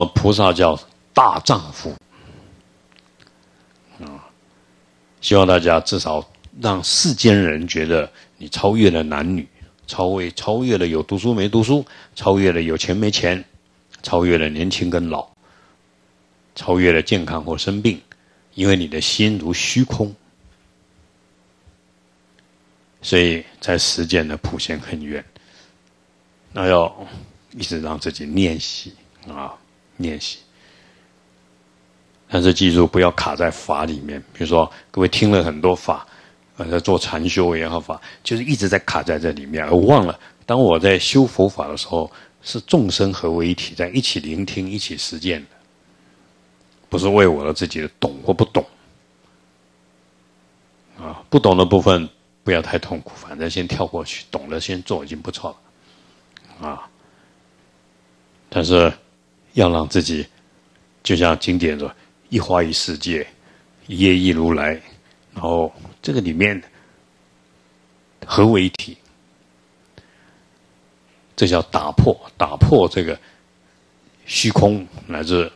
我菩萨叫大丈夫啊，希望大家至少让世间人觉得你超越了男女，超越超越了有读书没读书，超越了有钱没钱，超越了年轻跟老，超越了健康或生病，因为你的心如虚空，所以在实践的谱线很远，那要一直让自己练习啊。练习，但是记住不要卡在法里面。比如说，各位听了很多法，呃，在做禅修也好法，就是一直在卡在这里面，而忘了当我在修佛法的时候，是众生合为一体，在一起聆听、一起实践的，不是为我的自己的懂或不懂。啊，不懂的部分不要太痛苦，反正先跳过去，懂了先做已经不错了，啊，但是。要让自己，就像经典说：“一花一世界，一叶一如来。”然后这个里面合为一体，这叫打破打破这个虚空乃至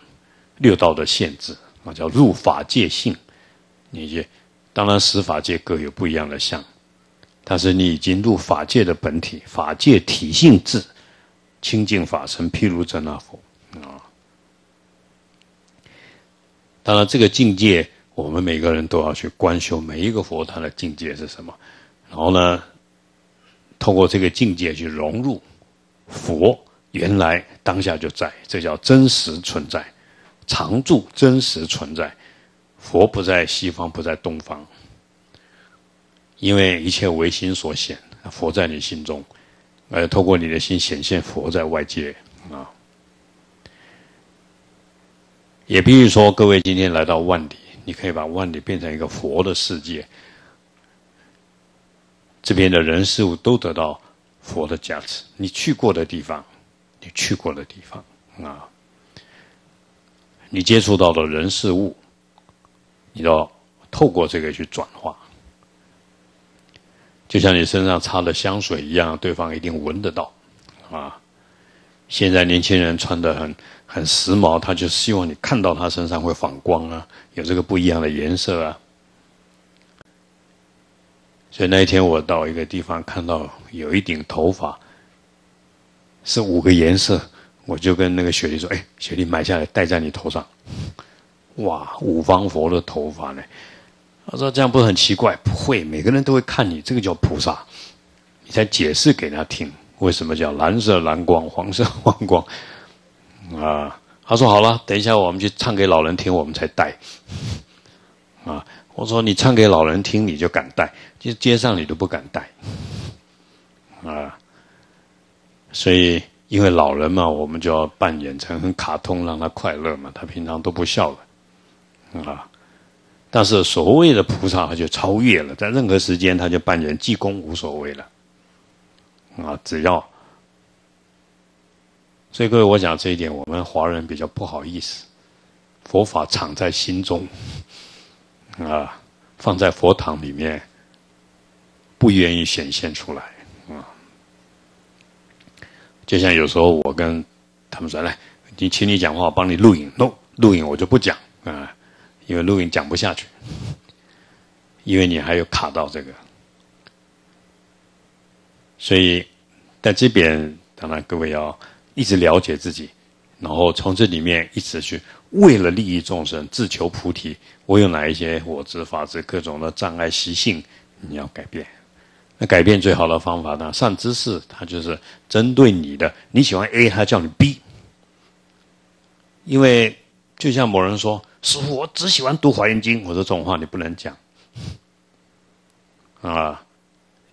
六道的限制啊，叫入法界性。你就当然十法界各有不一样的相，但是你已经入法界的本体，法界体性智，清净法身，譬如真那佛。啊，当然，这个境界我们每个人都要去观修，每一个佛他的境界是什么？然后呢，通过这个境界去融入佛，原来当下就在，这叫真实存在，常住真实存在。佛不在西方，不在东方，因为一切唯心所显，佛在你心中，呃，透过你的心显现佛在外界啊。也比如说，各位今天来到万里，你可以把万里变成一个佛的世界，这边的人事物都得到佛的加持。你去过的地方，你去过的地方啊，你接触到的人事物，你要透过这个去转化，就像你身上擦的香水一样，对方一定闻得到啊。现在年轻人穿的很。很时髦，他就希望你看到他身上会反光啊，有这个不一样的颜色啊。所以那一天我到一个地方，看到有一顶头发是五个颜色，我就跟那个雪莉说：“哎，雪莉买下来戴在你头上。”哇，五方佛的头发呢？他说：“这样不是很奇怪？”不会，每个人都会看你，这个叫菩萨。你才解释给他听，为什么叫蓝色蓝光、黄色黄光。啊，他说好了，等一下我们去唱给老人听，我们才戴。啊，我说你唱给老人听，你就敢戴，就街上你都不敢戴。啊，所以因为老人嘛，我们就要扮演成很卡通，让他快乐嘛。他平常都不笑的，啊，但是所谓的菩萨，他就超越了，在任何时间他就扮演济公无所谓了。啊，只要。所以各位，我讲这一点，我们华人比较不好意思。佛法藏在心中，啊，放在佛堂里面，不愿意显现出来，啊。就像有时候我跟他们说：“来，你请你讲话，我帮你录影。” no，录影我就不讲啊，因为录影讲不下去，因为你还有卡到这个。所以在这边，当然各位要。一直了解自己，然后从这里面一直去为了利益众生，自求菩提。我有哪一些我执、法执各种的障碍习性，你要改变。那改变最好的方法呢？善知识他就是针对你的，你喜欢 A，他叫你 B。因为就像某人说：“师傅，我只喜欢读华严经。”我说这种话你不能讲啊！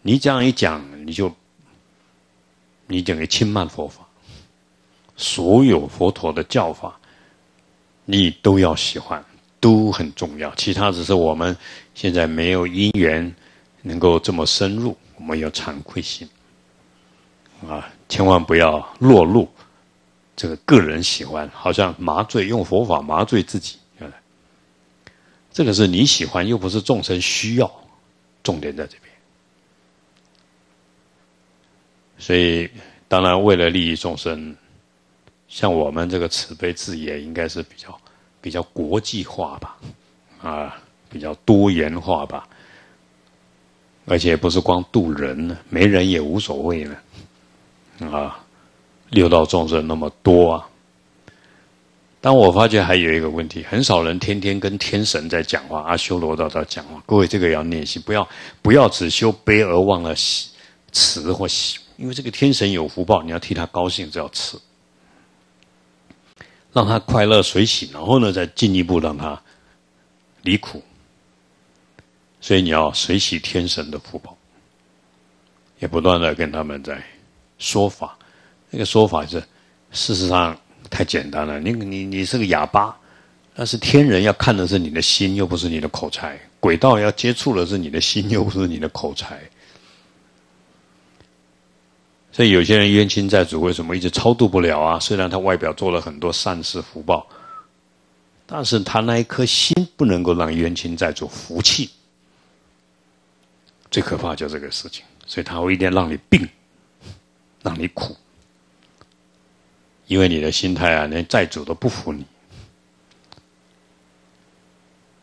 你这样一讲，你就你等于轻慢佛法。所有佛陀的教法，你都要喜欢，都很重要。其他只是我们现在没有因缘能够这么深入，我们有惭愧心啊！千万不要落入这个个人喜欢，好像麻醉用佛法麻醉自己。这个是你喜欢，又不是众生需要，重点在这边。所以，当然为了利益众生。像我们这个慈悲字也应该是比较比较国际化吧，啊，比较多元化吧，而且不是光度人呢，没人也无所谓呢，啊，六道众生那么多啊。但我发觉还有一个问题，很少人天天跟天神在讲话，阿修罗道在讲话。各位这个要练习，不要不要只修悲而忘了慈或喜，因为这个天神有福报，你要替他高兴，就要慈，让他快乐随喜，然后呢再进一步让他离苦。所以你要随喜天神的福报，也不断的跟他们在说法。那个说法是事实上。太简单了，你你你是个哑巴，但是天人要看的是你的心，又不是你的口才；鬼道要接触的是你的心，又不是你的口才。所以有些人冤亲债主为什么一直超度不了啊？虽然他外表做了很多善事福报，但是他那一颗心不能够让冤亲债主服气。最可怕就这个事情，所以他会一定让你病，让你苦。因为你的心态啊，连债主都不服你，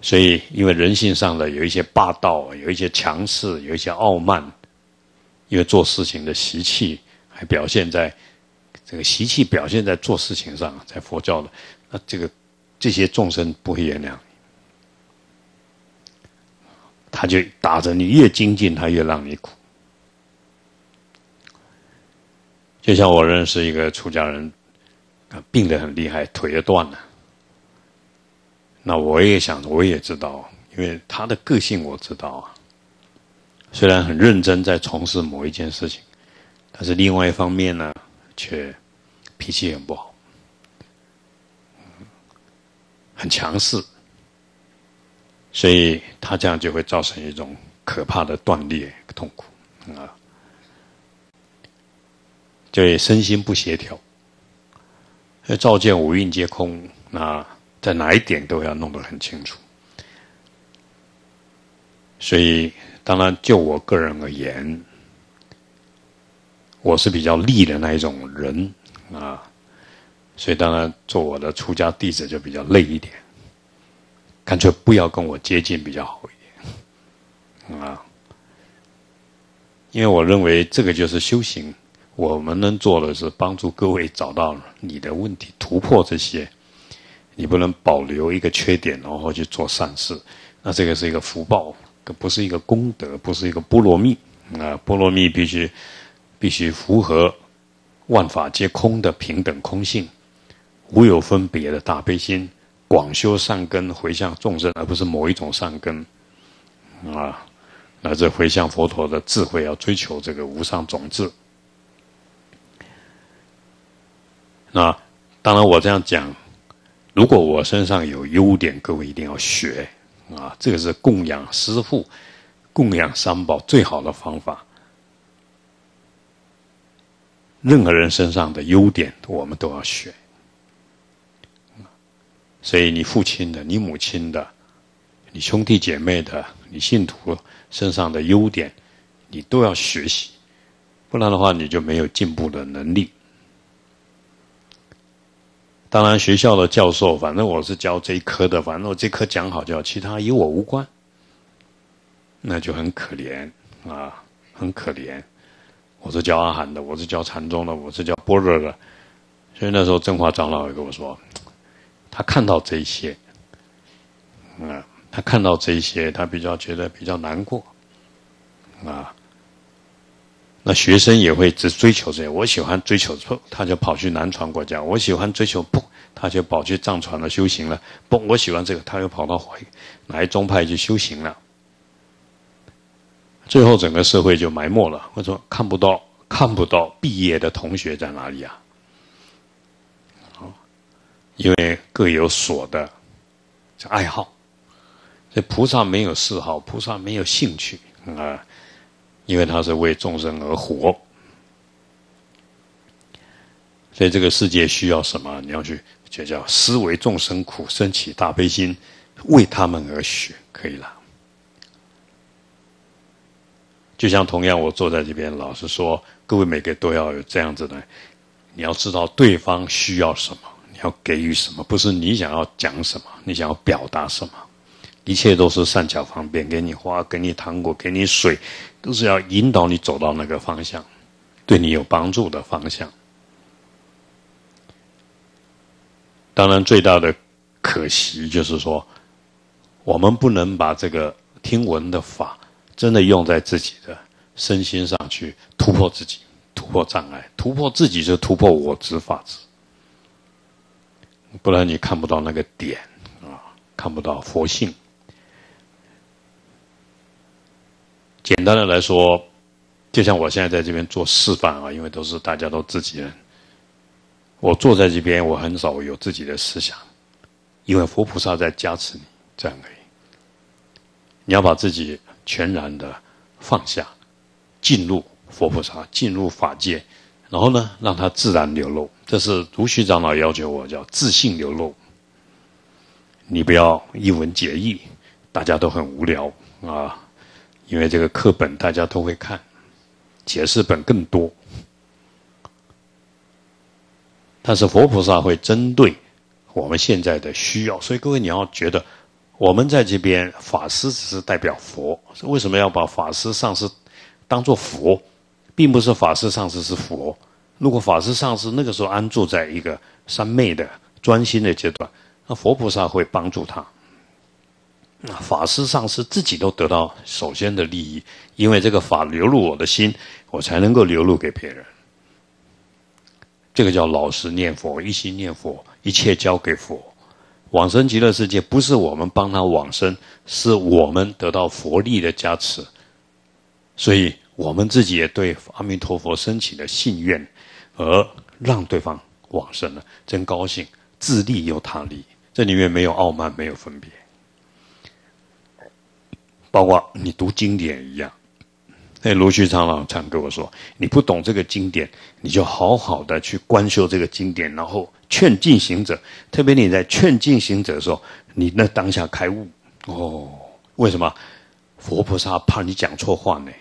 所以因为人性上的有一些霸道，有一些强势，有一些傲慢，因为做事情的习气还表现在这个习气表现在做事情上，在佛教的那这个这些众生不会原谅你，他就打着你越精进，他越让你苦。就像我认识一个出家人。病得很厉害，腿也断了。那我也想，我也知道，因为他的个性我知道啊。虽然很认真在从事某一件事情，但是另外一方面呢，却脾气很不好，很强势，所以他这样就会造成一种可怕的断裂痛苦啊，就身心不协调。要照见五蕴皆空，那在哪一点都要弄得很清楚。所以，当然就我个人而言，我是比较利的那一种人啊，所以当然做我的出家弟子就比较累一点，干脆不要跟我接近比较好一点啊，因为我认为这个就是修行。我们能做的是帮助各位找到你的问题，突破这些。你不能保留一个缺点，然后去做善事。那这个是一个福报，不是一个功德，不是一个波罗蜜啊！波罗蜜必须必须符合万法皆空的平等空性，无有分别的大悲心，广修善根回向众生，而不是某一种善根啊！那这回向佛陀的智慧，要追求这个无上种子。那当然，我这样讲，如果我身上有优点，各位一定要学啊！这个是供养师父、供养三宝最好的方法。任何人身上的优点，我们都要学。所以，你父亲的、你母亲的、你兄弟姐妹的、你信徒身上的优点，你都要学习，不然的话，你就没有进步的能力。当然，学校的教授，反正我是教这一科的，反正我这科讲好就好，其他与我无关，那就很可怜啊，很可怜。我是教阿含的，我是教禅宗的，我是教般若的，所以那时候正华长老也跟我说，他看到这些，啊，他看到这些，他比较觉得比较难过，啊。那学生也会只追求这些，我喜欢追求不，他就跑去南传国家；我喜欢追求不，他就跑去藏传了修行了。不，我喜欢这个，他又跑到哪一宗派去修行了。最后整个社会就埋没了。我说看不到，看不到毕业的同学在哪里啊？因为各有所的爱好，这菩萨没有嗜好，菩萨没有兴趣啊。因为他是为众生而活，所以这个世界需要什么？你要去就叫思维众生苦，升起大悲心，为他们而学，可以了。就像同样，我坐在这边，老实说，各位每个都要有这样子的，你要知道对方需要什么，你要给予什么，不是你想要讲什么，你想要表达什么，一切都是善巧方便，给你花，给你糖果，给你水，都是要引导你走到那个方向，对你有帮助的方向。当然，最大的可惜就是说，我们不能把这个听闻的法真的用在自己的身心上去突破自己。突破障碍，突破自己就突破我执法执，不然你看不到那个点啊，看不到佛性。简单的来说，就像我现在在这边做示范啊，因为都是大家都自己人，我坐在这边，我很少有自己的思想，因为佛菩萨在加持你，这样可以。你要把自己全然的放下，进入。佛菩萨进入法界，然后呢，让它自然流露。这是如虚长老要求我叫自信流露。你不要一文解义，大家都很无聊啊，因为这个课本大家都会看，解释本更多。但是佛菩萨会针对我们现在的需要，所以各位你要觉得，我们在这边法师只是代表佛，为什么要把法师上师当做佛？并不是法师上师是佛，如果法师上师那个时候安住在一个三昧的专心的阶段，那佛菩萨会帮助他。那法师上师自己都得到首先的利益，因为这个法流入我的心，我才能够流入给别人。这个叫老实念佛，一心念佛，一切交给佛。往生极乐世界不是我们帮他往生，是我们得到佛力的加持，所以。我们自己也对阿弥陀佛升起了信愿，而让对方往生了，真高兴。自利又他利，这里面没有傲慢，没有分别。包括你读经典一样，那卢旭昌老常跟我说：“你不懂这个经典，你就好好的去观修这个经典，然后劝进行者。特别你在劝进行者的时候，你那当下开悟哦。为什么？佛菩萨怕你讲错话呢？”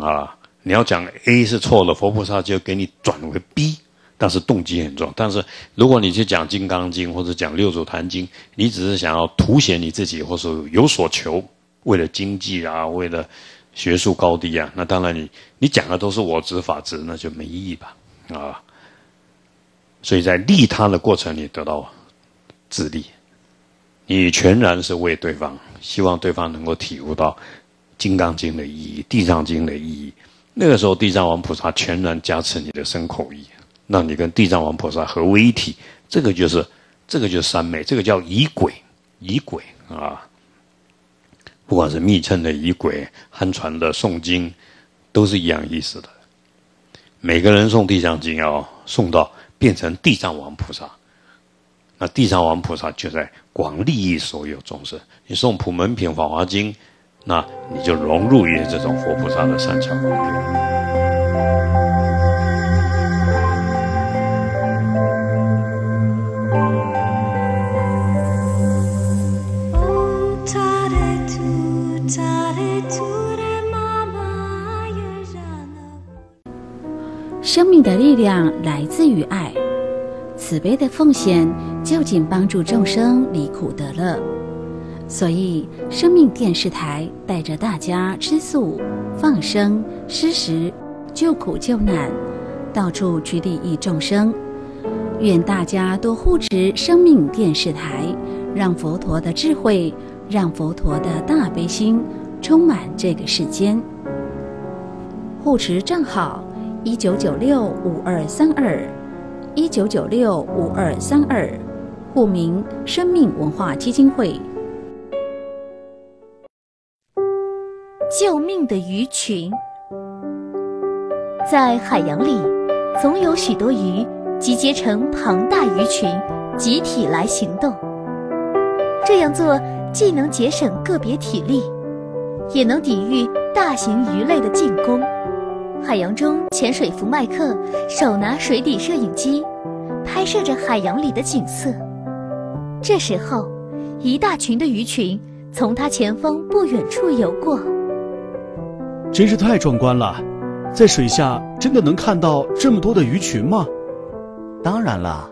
啊，你要讲 A 是错了，佛菩萨就给你转为 B，但是动机很重要。但是如果你去讲《金刚经》或者讲《六祖坛经》，你只是想要凸显你自己，或是有所求，为了经济啊，为了学术高低啊，那当然你你讲的都是我执法执，那就没意义吧？啊，所以在利他的过程里得到自利，你全然是为对方，希望对方能够体悟到。《金刚经》的意义，《地藏经》的意义，那个时候地藏王菩萨全然加持你的身口意，那你跟地藏王菩萨合为一体。这个就是，这个就是三昧，这个叫仪轨，仪轨啊。不管是密乘的仪轨，汉传的诵经，都是一样意思的。每个人诵地藏经要诵到变成地藏王菩萨，那地藏王菩萨就在广利益所有众生。你诵普门品、法华经。那你就融入于这种佛菩萨的善巧方便。生命的力量来自于爱，慈悲的奉献就近帮助众生离苦得乐。所以，生命电视台带着大家吃素、放生、施食、救苦救难，到处去利益众生。愿大家多护持生命电视台，让佛陀的智慧，让佛陀的大悲心充满这个世间。护持账号：一九九六五二三二，一九九六五二三二，户名：生命文化基金会。救命的鱼群，在海洋里，总有许多鱼集结成庞大鱼群，集体来行动。这样做既能节省个别体力，也能抵御大型鱼类的进攻。海洋中，潜水服麦克手拿水底摄影机，拍摄着海洋里的景色。这时候，一大群的鱼群从他前方不远处游过。真是太壮观了！在水下真的能看到这么多的鱼群吗？当然了，